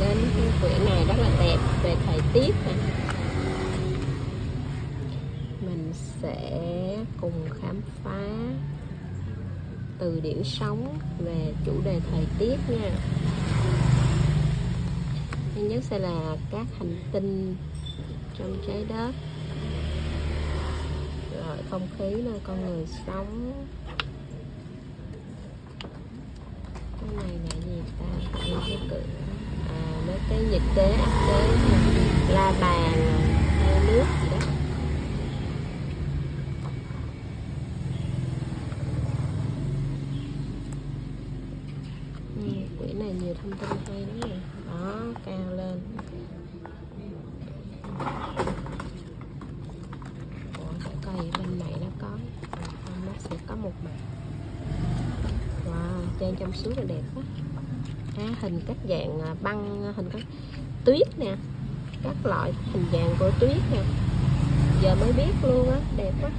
đến cái quyển này rất là đẹp về thời tiết mình sẽ cùng khám phá từ điển sống về chủ đề thời tiết nha. Thứ nhất sẽ là các hành tinh trong trái đất. Rồi không khí nơi con người sống cái này là gì ta Đây cái cửa à mấy cái nhiệt kế áp kế la bàn hay nước gì đó. Ừ, này nhiều thông tin hay lắm rồi đó cao lên. Ủa, để coi bên này nó có nó sẽ có một mặt. Wow trang trong suốt là đẹp quá à, hình các dạng à, băng à, hình các tuyết nè các loại hình dạng của tuyết nè. Giờ mới biết luôn á đẹp quá.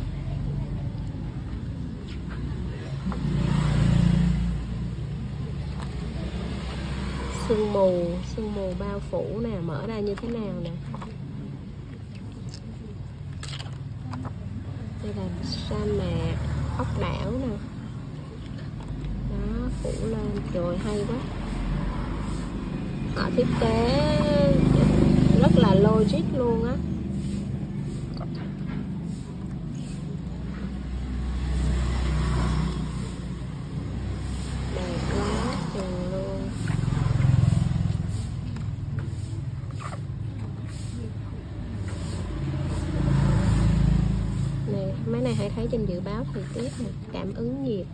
Sương mù sương mù bao phủ nè mở ra như thế nào nè. Đây là sa mạc ốc đảo nè. Đó phủ lên trời hay quá họ thiết kế rất là logic luôn á. Máy này này hãy thấy trên dự báo thời tiết này cảm ứng nhiệt.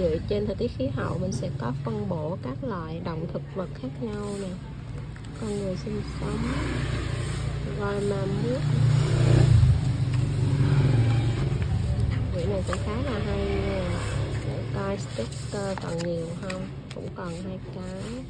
Dựa trên thời tiết khí hậu, mình sẽ có phân bổ các loại động thực vật khác nhau nè. Con người sinh sống rồi mà mút. Quyển này cũng khá là hay nè. Để coi sticker còn nhiều không? Cũng còn hai cái.